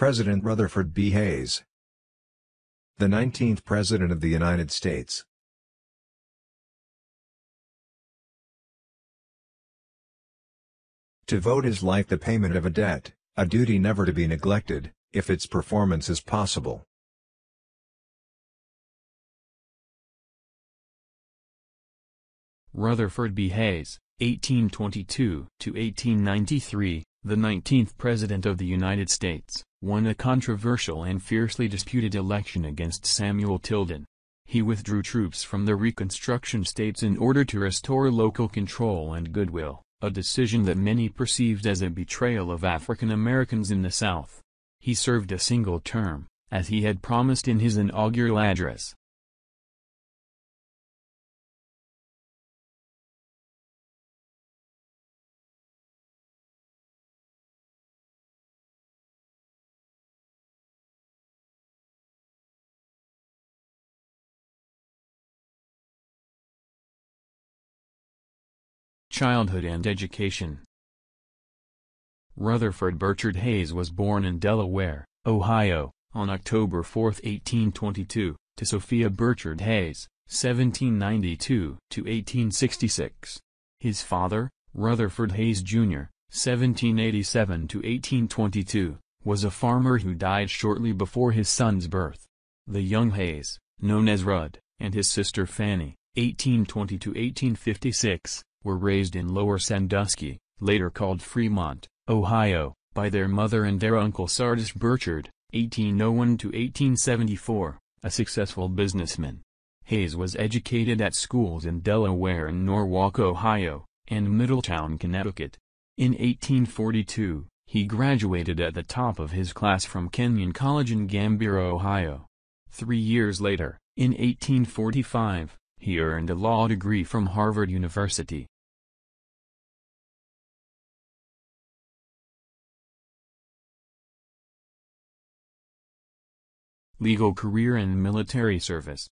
President Rutherford B. Hayes The 19th President of the United States To vote is like the payment of a debt, a duty never to be neglected, if its performance is possible. Rutherford B. Hayes, 1822-1893, the 19th President of the United States, won a controversial and fiercely disputed election against Samuel Tilden. He withdrew troops from the Reconstruction states in order to restore local control and goodwill, a decision that many perceived as a betrayal of African Americans in the South. He served a single term, as he had promised in his inaugural address. Childhood and Education Rutherford Birchard Hayes was born in Delaware, Ohio, on October 4, 1822, to Sophia Birchard Hayes, 1792-1866. His father, Rutherford Hayes Jr., 1787-1822, was a farmer who died shortly before his son's birth. The young Hayes, known as Rud, and his sister Fanny, 1820-1856, were raised in Lower Sandusky, later called Fremont, Ohio, by their mother and their uncle Sardis Birchard, 1801-1874, a successful businessman. Hayes was educated at schools in Delaware and Norwalk, Ohio, and Middletown, Connecticut. In 1842, he graduated at the top of his class from Kenyon College in Gambier, Ohio. Three years later, in 1845, he earned a law degree from Harvard University. Legal career and military service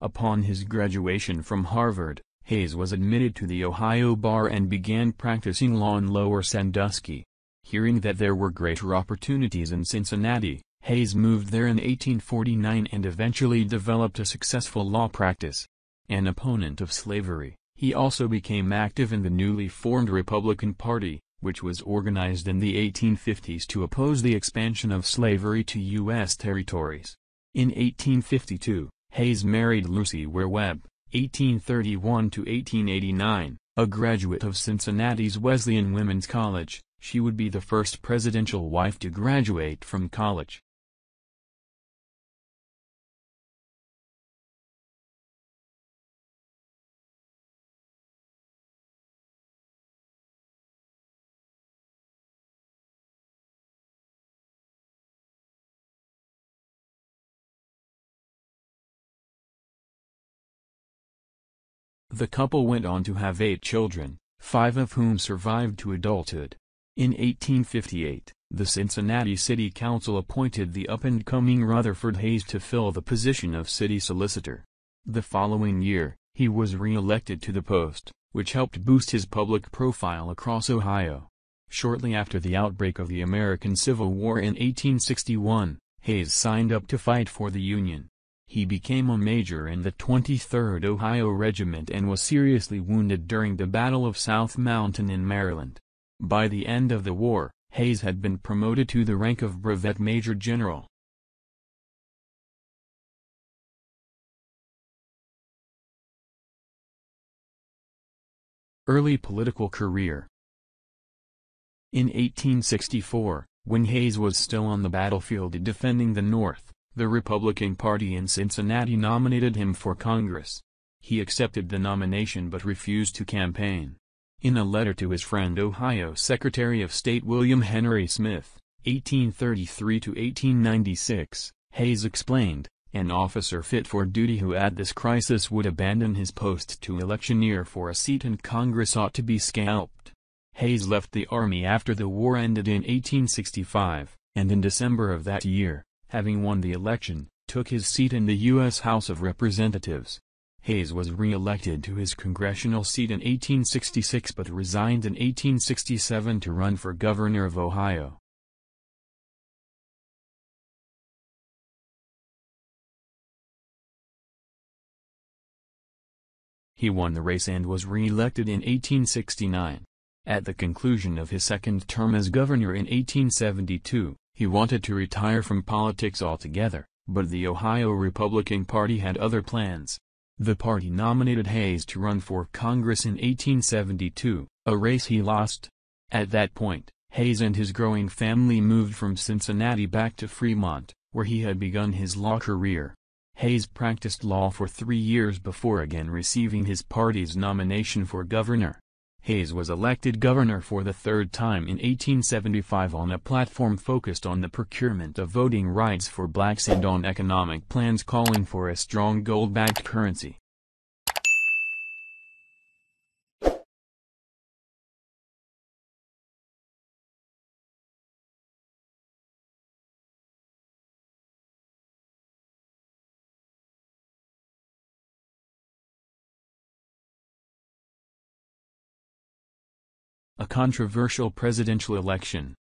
Upon his graduation from Harvard, Hayes was admitted to the Ohio Bar and began practicing law in Lower Sandusky. Hearing that there were greater opportunities in Cincinnati, Hayes moved there in 1849 and eventually developed a successful law practice. An opponent of slavery, he also became active in the newly formed Republican Party, which was organized in the 1850s to oppose the expansion of slavery to U.S. territories. In 1852, Hayes married Lucy Ware Webb, 1831-1889, a graduate of Cincinnati's Wesleyan Women's College, she would be the first presidential wife to graduate from college. The couple went on to have eight children, five of whom survived to adulthood. In 1858, the Cincinnati City Council appointed the up-and-coming Rutherford Hayes to fill the position of city solicitor. The following year, he was re-elected to the post, which helped boost his public profile across Ohio. Shortly after the outbreak of the American Civil War in 1861, Hayes signed up to fight for the Union. He became a major in the 23rd Ohio Regiment and was seriously wounded during the Battle of South Mountain in Maryland. By the end of the war, Hayes had been promoted to the rank of brevet major general. Early political career In 1864, when Hayes was still on the battlefield defending the North, the Republican Party in Cincinnati nominated him for Congress. He accepted the nomination but refused to campaign. In a letter to his friend Ohio Secretary of State William Henry Smith, 1833-1896, Hayes explained, an officer fit for duty who at this crisis would abandon his post to electioneer for a seat in Congress ought to be scalped. Hayes left the Army after the war ended in 1865, and in December of that year, having won the election, took his seat in the U.S. House of Representatives. Hayes was re-elected to his congressional seat in 1866 but resigned in 1867 to run for governor of Ohio. He won the race and was re-elected in 1869. At the conclusion of his second term as governor in 1872, he wanted to retire from politics altogether, but the Ohio Republican Party had other plans. The party nominated Hayes to run for Congress in 1872, a race he lost. At that point, Hayes and his growing family moved from Cincinnati back to Fremont, where he had begun his law career. Hayes practiced law for three years before again receiving his party's nomination for governor. Hayes was elected governor for the third time in 1875 on a platform focused on the procurement of voting rights for blacks and on economic plans calling for a strong gold-backed currency. A controversial presidential election.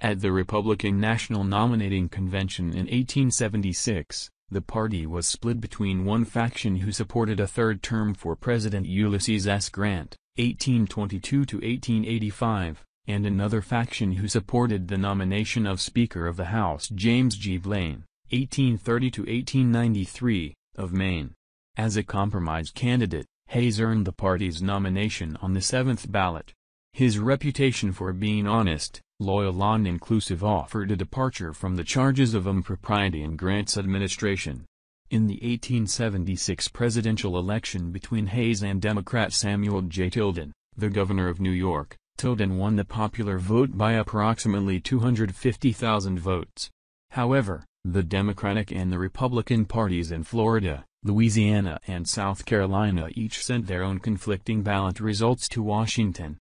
At the Republican National Nominating Convention in 1876, the party was split between one faction who supported a third term for President Ulysses S. Grant, 1822-1885, and another faction who supported the nomination of Speaker of the House James G. Blaine, 1830-1893, of Maine. As a compromise candidate, Hayes earned the party's nomination on the seventh ballot. His reputation for being honest, loyal and inclusive offered a departure from the charges of impropriety in Grant's administration. In the 1876 presidential election between Hayes and Democrat Samuel J. Tilden, the governor of New York, Tilden won the popular vote by approximately 250,000 votes. However, the Democratic and the Republican parties in Florida, Louisiana and South Carolina each sent their own conflicting ballot results to Washington.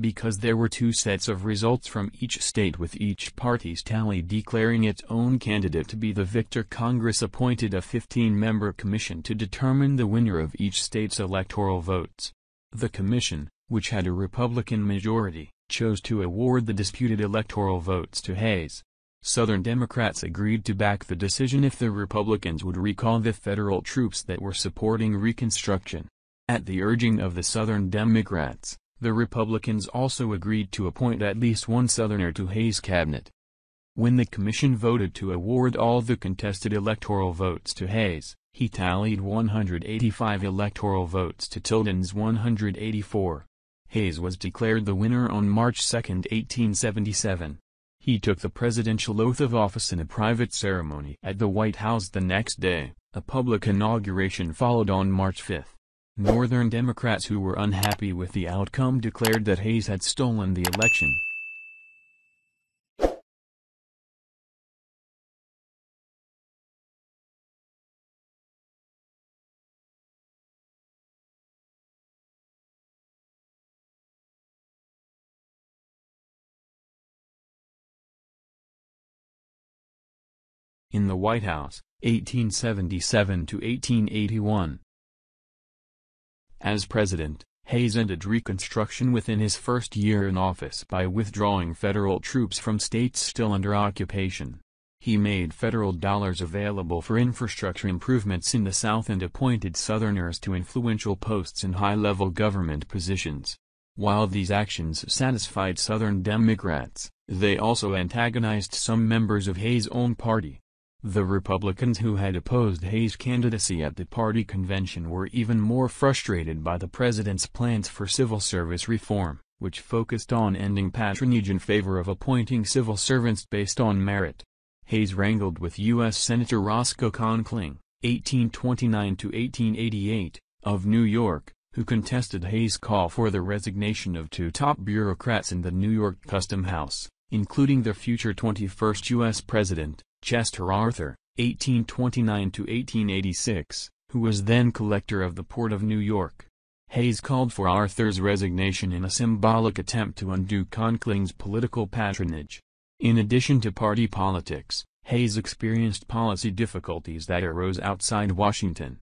Because there were two sets of results from each state with each party's tally declaring its own candidate to be the victor Congress appointed a 15-member commission to determine the winner of each state's electoral votes. The commission, which had a Republican majority, chose to award the disputed electoral votes to Hayes. Southern Democrats agreed to back the decision if the Republicans would recall the federal troops that were supporting Reconstruction. At the urging of the Southern Democrats, the Republicans also agreed to appoint at least one Southerner to Hayes' cabinet. When the commission voted to award all the contested electoral votes to Hayes, he tallied 185 electoral votes to Tilden's 184. Hayes was declared the winner on March 2, 1877. He took the presidential oath of office in a private ceremony at the White House the next day. A public inauguration followed on March 5. Northern Democrats who were unhappy with the outcome declared that Hayes had stolen the election. In the White House, 1877 to 1881. As president, Hayes ended Reconstruction within his first year in office by withdrawing federal troops from states still under occupation. He made federal dollars available for infrastructure improvements in the South and appointed Southerners to influential posts in high-level government positions. While these actions satisfied Southern Democrats, they also antagonized some members of Hayes' own party. The Republicans who had opposed Hayes' candidacy at the party convention were even more frustrated by the president's plans for civil service reform, which focused on ending patronage in favor of appointing civil servants based on merit. Hayes wrangled with U.S. Senator Roscoe Conkling, 1829-1888, of New York, who contested Hayes' call for the resignation of two top bureaucrats in the New York Custom House, including the future 21st U.S. President, Chester Arthur, 1829-1886, who was then collector of the Port of New York. Hayes called for Arthur's resignation in a symbolic attempt to undo Conkling's political patronage. In addition to party politics, Hayes experienced policy difficulties that arose outside Washington.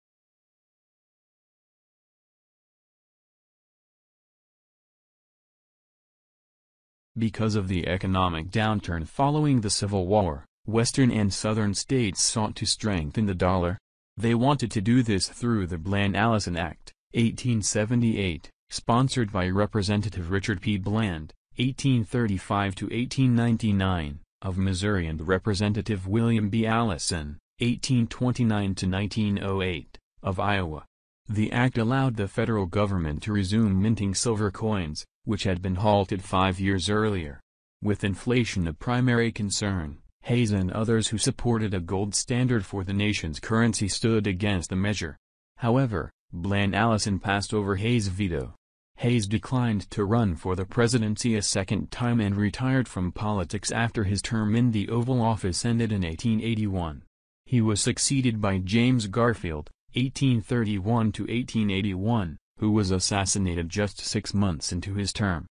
Because of the economic downturn following the Civil War, Western and Southern states sought to strengthen the dollar. They wanted to do this through the Bland-Allison Act, 1878, sponsored by Representative Richard P. Bland, 1835 to 1899, of Missouri and Representative William B. Allison, 1829 to 1908, of Iowa. The act allowed the federal government to resume minting silver coins, which had been halted five years earlier. With inflation a primary concern, Hayes and others who supported a gold standard for the nation's currency stood against the measure. However, Bland-Allison passed over Hayes' veto. Hayes declined to run for the presidency a second time and retired from politics after his term in the Oval Office ended in 1881. He was succeeded by James Garfield, 1831-1881, who was assassinated just six months into his term.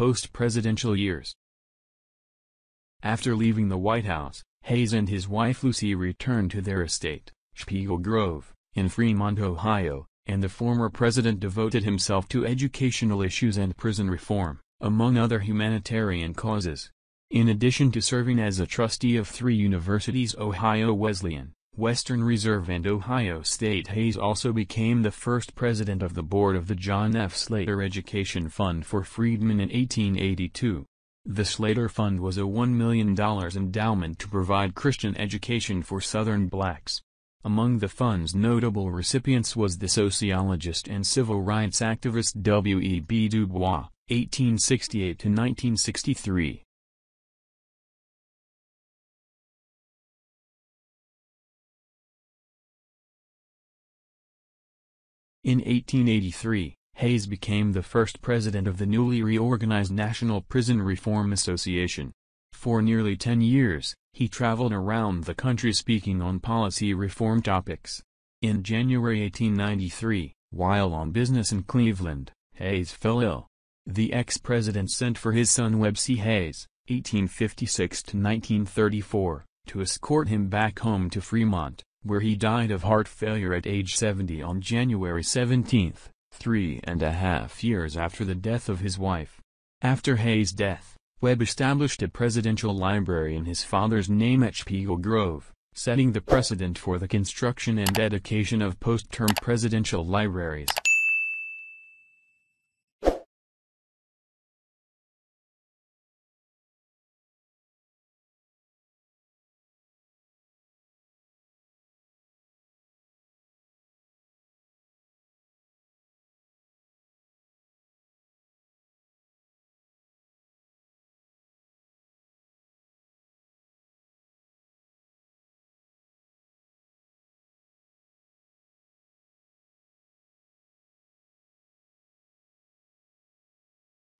Post-presidential years After leaving the White House, Hayes and his wife Lucy returned to their estate, Spiegel Grove, in Fremont, Ohio, and the former president devoted himself to educational issues and prison reform, among other humanitarian causes. In addition to serving as a trustee of three universities Ohio Wesleyan, Western Reserve and Ohio State Hayes also became the first president of the board of the John F. Slater Education Fund for Freedmen in 1882. The Slater Fund was a $1 million endowment to provide Christian education for Southern blacks. Among the fund's notable recipients was the sociologist and civil rights activist W. E. B. Du Bois, 1868-1963. In 1883, Hayes became the first president of the newly reorganized National Prison Reform Association. For nearly 10 years, he traveled around the country speaking on policy reform topics. In January 1893, while on business in Cleveland, Hayes fell ill. The ex-president sent for his son Webb C. Hayes, 1856-1934, to escort him back home to Fremont where he died of heart failure at age 70 on January 17, three and a half years after the death of his wife. After Hayes' death, Webb established a presidential library in his father's name at Spiegel Grove, setting the precedent for the construction and dedication of post-term presidential libraries.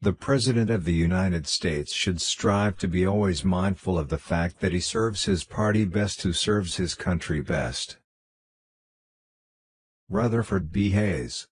The President of the United States should strive to be always mindful of the fact that he serves his party best who serves his country best. Rutherford B. Hayes